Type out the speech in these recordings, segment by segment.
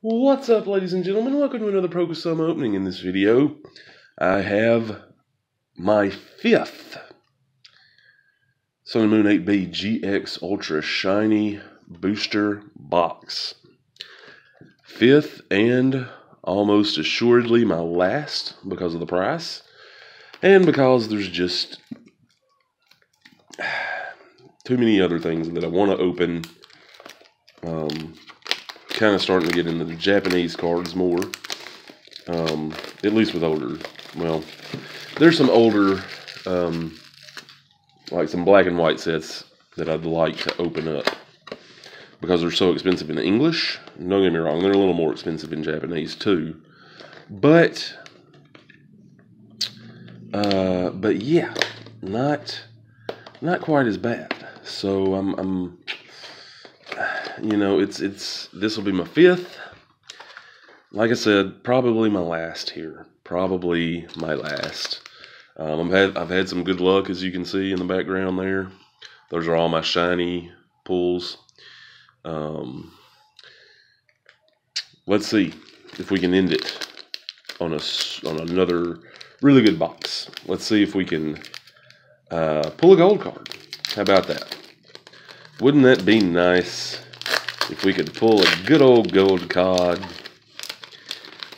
What's up, ladies and gentlemen? Welcome to another Poke Sum opening. In this video, I have my fifth Sun and Moon 8B GX Ultra Shiny Booster Box. Fifth and almost assuredly my last because of the price and because there's just too many other things that I want to open. Um, kind of starting to get into the Japanese cards more. Um, at least with older. Well, there's some older, um, like some black and white sets that I'd like to open up because they're so expensive in English. Don't get me wrong, they're a little more expensive in Japanese too. But, uh, but yeah, not, not quite as bad. So I'm, I'm you know, it's it's this will be my fifth. Like I said, probably my last here. Probably my last. Um, I've had I've had some good luck, as you can see in the background there. Those are all my shiny pulls. Um, let's see if we can end it on a on another really good box. Let's see if we can uh, pull a gold card. How about that? Wouldn't that be nice? If we could pull a good old gold card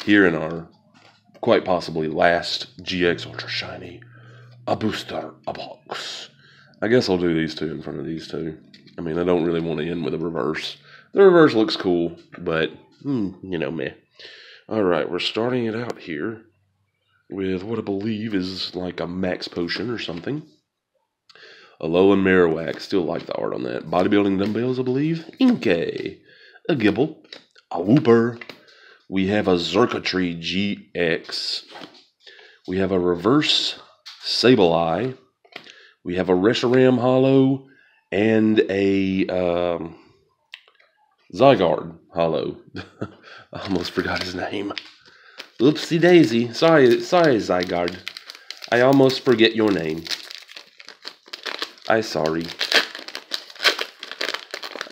here in our quite possibly last GX Ultra Shiny, a booster, a box. I guess I'll do these two in front of these two. I mean, I don't really want to end with a reverse. The reverse looks cool, but, hmm, you know, meh. All right, we're starting it out here with what I believe is like a max potion or something. Alolan Marowak, still like the art on that. Bodybuilding dumbbells, I believe. Inkay, a Gible. a Wooper. We have a Xurkitree GX. We have a reverse Sableye. We have a Reshiram Holo and a um, Zygarde Holo. I almost forgot his name. Oopsie daisy. Sorry, sorry, Zygarde. I almost forget your name. I sorry.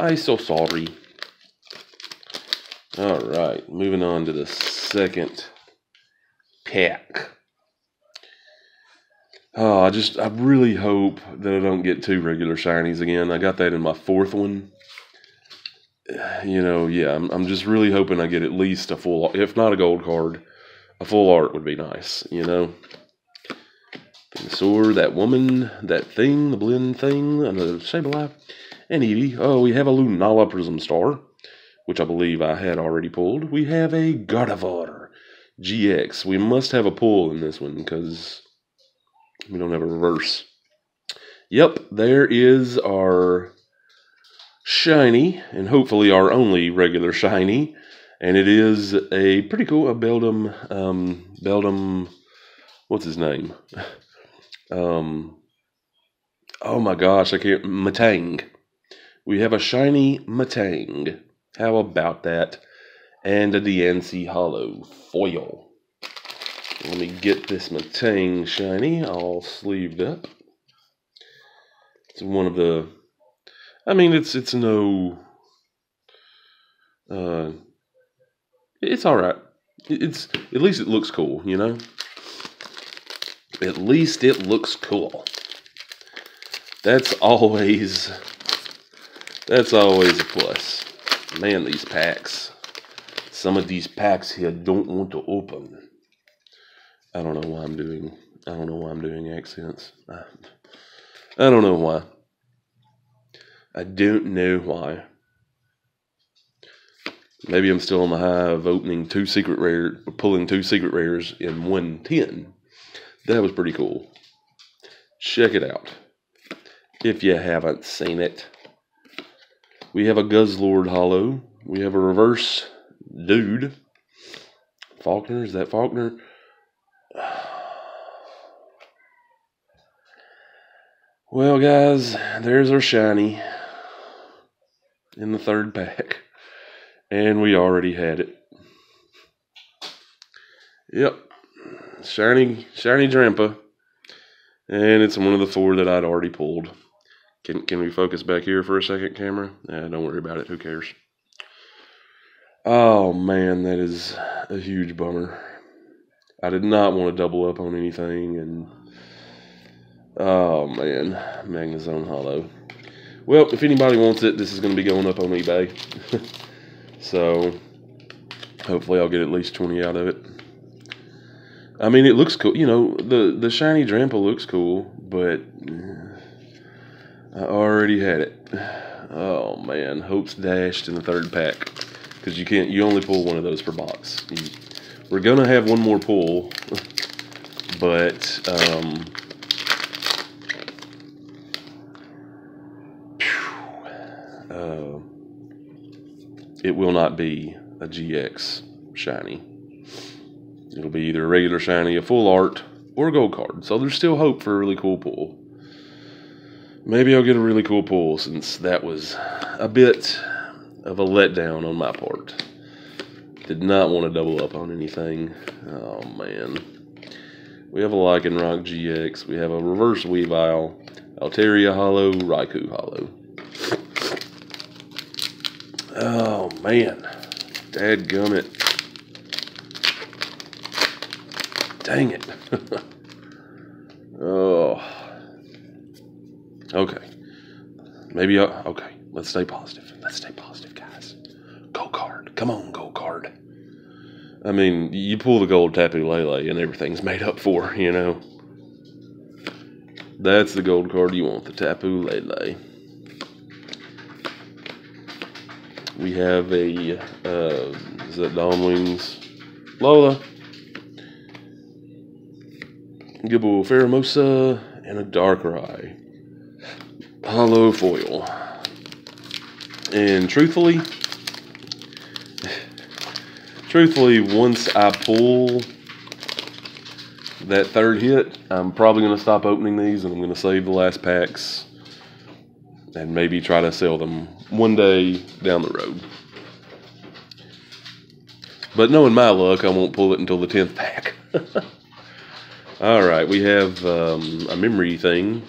I so sorry. All right, moving on to the second pack. Oh, I just, I really hope that I don't get two regular shinies again. I got that in my fourth one. You know, yeah, I'm, I'm just really hoping I get at least a full, if not a gold card, a full art would be nice, you know? Venusaur, that woman, that thing, the blend thing, and another Sableye, and Eevee. Oh, we have a Lunala Prism Star, which I believe I had already pulled. We have a Gardevoir GX. We must have a pull in this one because we don't have a reverse. Yep, there is our shiny, and hopefully our only regular shiny. And it is a pretty cool, a Beldum, um, Beldum, what's his name? Um, oh my gosh, I can't. Metang. We have a shiny Metang. How about that? And a Diancie Holo foil. Let me get this Metang shiny all sleeved up. It's one of the. I mean, it's it's no. Uh, it's all right. It's at least it looks cool, you know at least it looks cool. That's always that's always a plus. Man, these packs. Some of these packs here don't want to open. I don't know why I'm doing I don't know why I'm doing accents. I, I don't know why. I don't know why. Maybe I'm still on the high of opening two secret rare, pulling two secret rares in one tin. That was pretty cool. Check it out if you haven't seen it. We have a Guzzlord Holo. We have a reverse dude. Faulkner, is that Faulkner? Well, guys, there's our shiny in the third pack. And we already had it. Yep shiny, shiny Drampa, and it's one of the four that I'd already pulled. Can can we focus back here for a second, camera? Yeah, don't worry about it. Who cares? Oh man, that is a huge bummer. I did not want to double up on anything, and oh man, Magnezone Holo. Well, if anybody wants it, this is going to be going up on eBay. so hopefully I'll get at least 20 out of it. I mean, it looks cool. You know, the, the shiny Drampa looks cool, but I already had it. Oh man, hopes dashed in the third pack because you can't. You only pull one of those per box. You, we're gonna have one more pull, but um, uh, it will not be a GX shiny. It'll be either a regular shiny, a full art, or a gold card. So there's still hope for a really cool pull. Maybe I'll get a really cool pull since that was a bit of a letdown on my part. Did not want to double up on anything. Oh man. We have a Lycanroc GX. We have a reverse Weavile, Altaria Holo, Raikou Holo. Oh man. Dad Dang it. oh. Okay. Maybe, uh, okay. Let's stay positive. Let's stay positive, guys. Go card. Come on, go card. I mean, you pull the gold Tapu Lele and everything's made up for, you know. That's the gold card you want, the Tapu Lele. We have a, uh, is that Dawn Wings? Lola. Gible Pheromosa and a Darkrai. Holo foil. And truthfully, truthfully, once I pull that third hit, I'm probably going to stop opening these and I'm going to save the last packs and maybe try to sell them one day down the road. But knowing my luck, I won't pull it until the 10th pack. All right, we have um, a memory thing.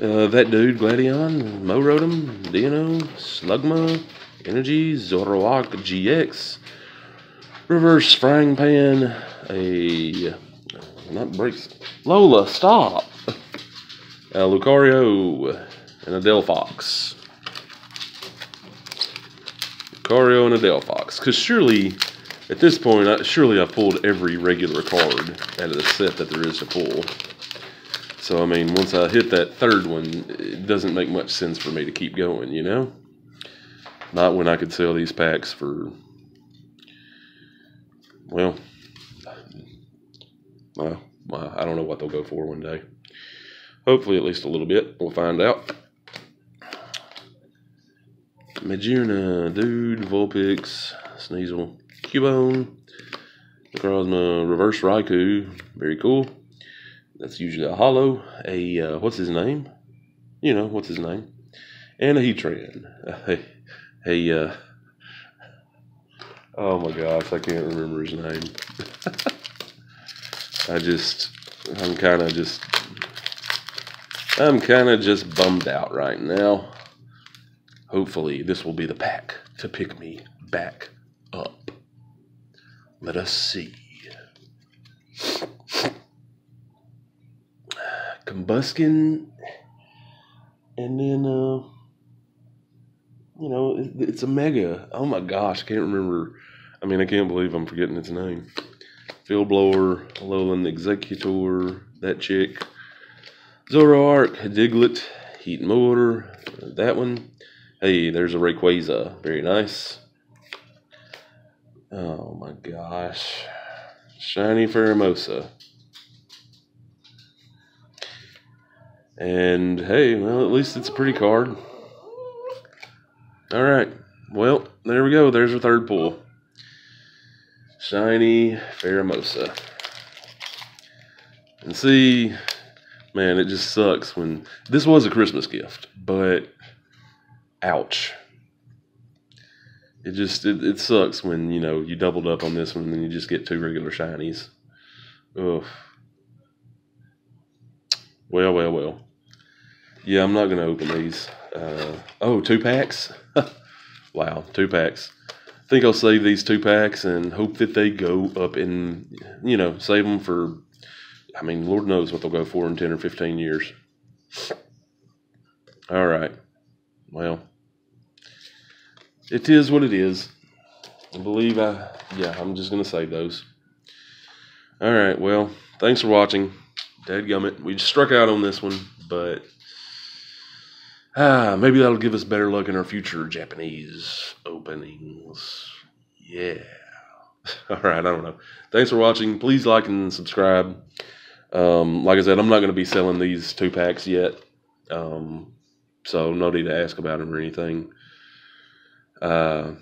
Uh, that dude, Gladion, Mow Rotom, Dino, Slugma, Energy, Zoroark GX, Reverse Frying Pan, a. Not breaks. Lola, stop! Lucario, and a Delphox. Lucario and a Delphox. Because surely at this point, I, surely I've pulled every regular card out of the set that there is to pull. So, I mean, once I hit that third one, it doesn't make much sense for me to keep going, you know? Not when I could sell these packs for, well, well, I don't know what they'll go for one day. Hopefully, at least a little bit. We'll find out. Magearna, Dude, Vulpix, Sneasel, Cubone, Necrozma, Reverse Raikou, very cool. That's usually a holo. A, uh, what's his name? You know, what's his name? And a Heatran. A, a uh, oh my gosh, I can't remember his name. I just, I'm kind of just, I'm kind of just bummed out right now. Hopefully, this will be the pack to pick me back. Let us see. Combusken, and then, uh, you know, it, it's a mega. Oh my gosh, I can't remember. I mean, I can't believe I'm forgetting its name. Field Blower, Alolan Exeggutor, that chick. Zoroark, Diglett, Heat Motor, that one. Hey, there's a Rayquaza. Very nice. Oh my gosh. Shiny Pheromosa. And hey, well, at least it's a pretty card. All right. Well, there we go. There's our third pull. Shiny Pheromosa. And see, man, it just sucks when this was a Christmas gift, but ouch. It just it, it sucks when you know you doubled up on this one and then you just get two regular shinies. Ugh. Well, well, well. Yeah, I'm not gonna open these. Uh, oh, two packs. Wow, two packs. I think I'll save these two packs and hope that they go up in, you know, save them for, I mean, Lord knows what they'll go for in 10 or 15 years. All right. Well, it is what it is. I believe I, yeah, I'm just going to save those. All right. Well, thanks for watching. Dadgummit. We just struck out on this one, but ah, maybe that'll give us better luck in our future Japanese openings. Yeah. All right. I don't know. Thanks for watching. Please like and subscribe. Um, like I said, I'm not going to be selling these two packs yet. Um, so no need to ask about them or anything. Uh,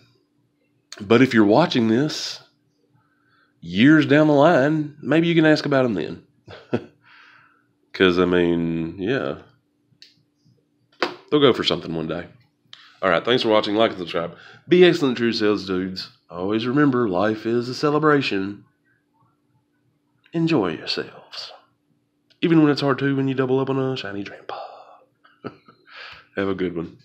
but if you're watching this years down the line, maybe you can ask about them then. Because, I mean, yeah. They'll go for something one day. All right. Thanks for watching. Like and subscribe. Be excellent, true sales dudes. Always remember life is a celebration. Enjoy yourselves. Even when it's hard to when you double up on a shiny dream Have a good one.